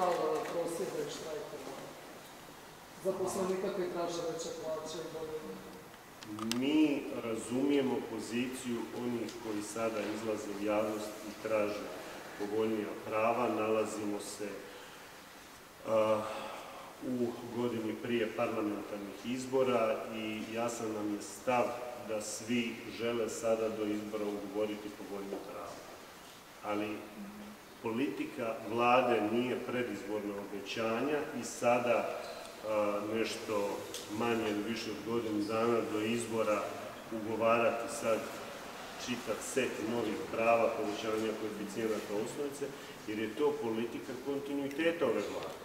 kraj prosvjeda i? Zaposlenika koji traže veće plaće i Mi razumijemo poziciju onih koji sada izlaze u javnost i traže povoljnija prava. Nalazimo se u godini prije parlamentarnih izbora i jasan nam je stav da svi žele sada do izbora ugovoriti povoljnija prava. Ali politika vlade nije predizborno obećanja i sada a, nešto manje ili više od godinu dana do izbora ugovarati sad čitav set novih prava, povećanja koeficijenata osnovice, jer je to politika kontinuiteta ove vlade.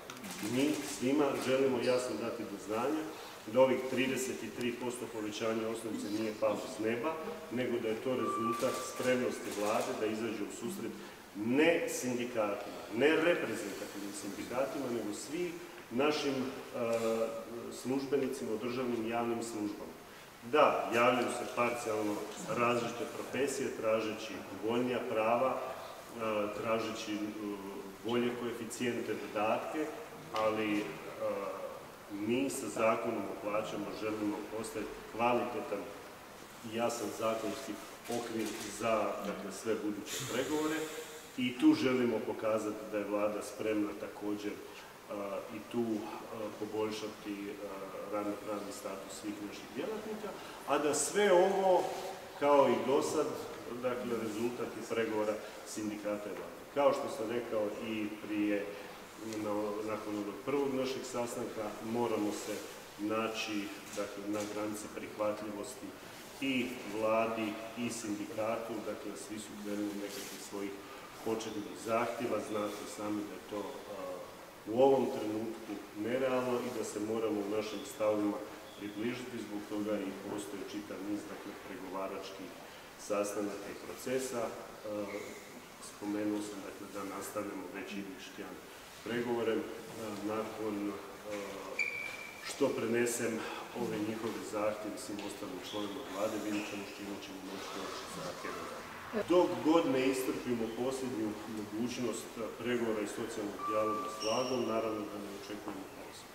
Mi svima želimo jasno dati do znanja da ovih 33% povećanja osnovice nije palo s neba, nego da je to rezultat spremnosti vlade da izađe u susret ne sindikatima, ne reprezentativnim sindikatima, nego svih našim e, službenicima u državnim javnim službama. Da, javljaju se parcijalno različite profesije tražeći povoljnija prava, e, tražeći e, bolje koeficijente, dodatke, ali mi sa zakonom o plaćama želimo postaviti kvalitetan i jasan zakonski okvir za dakle, sve buduće pregovore i tu želimo pokazati da je vlada spremna također i tu poboljšati radnopravni status svih naših djelatnika, a da sve ovo kao i do sad, dakle rezultat i pregovora sindikata i vlade. Kao što sam rekao i prije, nakon onog prvog našeg sastanka, moramo se naći dakle, na granici prihvatljivosti i vladi i sindikatu, dakle svi su krenuli nekakvih svojih početnih zahtjeva, znate sami da je to u ovom trenutku nerealno i da se moramo u našim stavima približiti, zbog toga i postoji čitav niz dakle, pregovaračkih sastanaka i procesa. Spomenuo sam dakle, da nastavljamo već idući pregovore. E, nakon što prenesem ove njihove zahtjeve svim ostalim članovima vlade, vidjet ćemo čime ćemo moći dok god ne istrpimo posljednju mogućnost pregovora i socijalnog dijaloga s vladom, naravno da ne očekujemo pauzu.